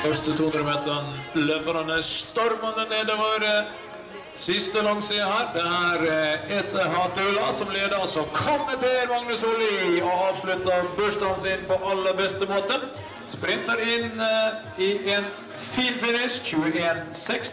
Første 200-meteren løper stormende nedover. Siste langside her, det er Ete eh, Hatula som leder. Altså. Så kommer Per Magnus Olli og avslutter bursdagen sin på aller beste måte. Sprinter inn eh, i en fin finish. 21,60.